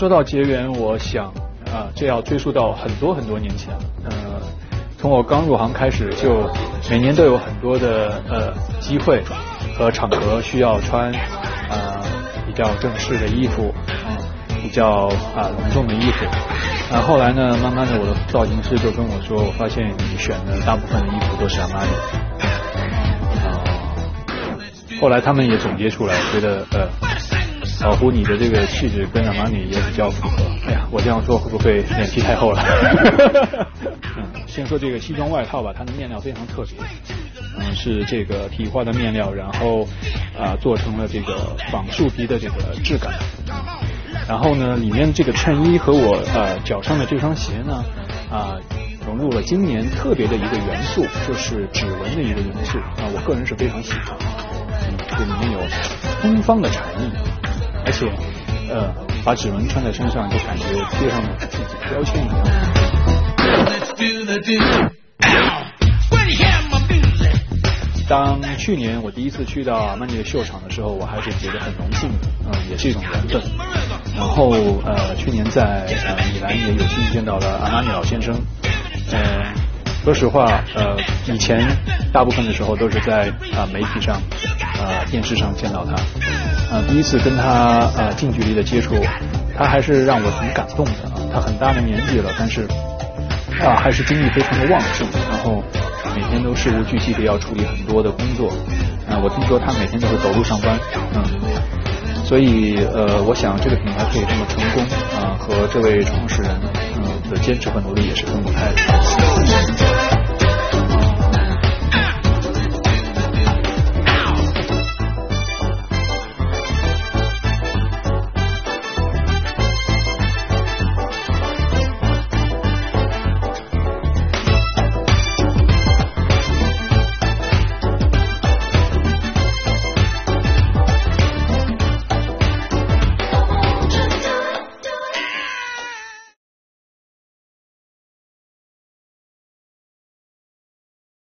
说到结缘，我想啊，这要追溯到很多很多年前。呃，从我刚入行开始，就每年都有很多的呃机会和场合需要穿啊比较正式的衣服，比较啊隆重的衣服。啊，后来呢，慢慢的我的造型师就跟我说，我发现你选的大部分的衣服都是阿玛尼。后来他们也总结出来，觉得呃。老胡，你的这个气质跟阿玛尼也比较符合。哎呀，我这样说会不会脸皮太厚了？嗯，先说这个西装外套吧，它的面料非常特别，嗯，是这个体化的面料，然后啊做成了这个仿树皮的这个质感。然后呢，里面这个衬衣和我呃脚上的这双鞋呢啊融入了今年特别的一个元素，就是指纹的一个元素啊，我个人是非常喜欢。这里面有东方的禅意。而且，呃，把指纹穿在身上，就感觉贴上了自己标签一样。当去年我第一次去到阿玛尼的秀场的时候，我还是觉得很荣幸的，嗯，也是一种缘分。然后，呃，去年在呃米兰也有幸见到了阿玛尼老先生，呃。说实话，呃，以前大部分的时候都是在啊媒体上、啊电视上见到他，啊第一次跟他呃近距离的接触，他还是让我挺感动的啊。他很大的年纪了，但是啊还是精力非常的旺盛，然后每天都事无巨细的要处理很多的工作，啊我听说他每天都是走路上班，嗯，所以呃我想这个品牌可以这么成功啊和这位创始人嗯的坚持和努力也是分不开的。